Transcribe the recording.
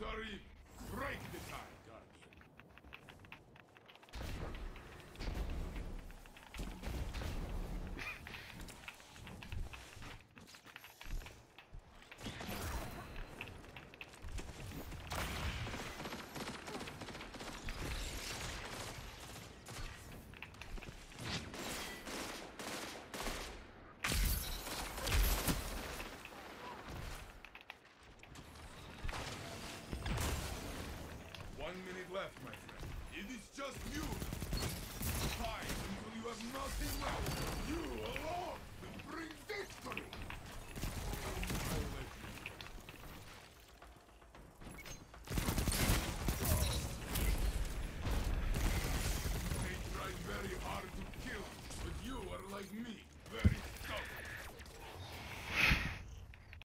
times One left, my friend. It is just you. Fight until you have nothing left. You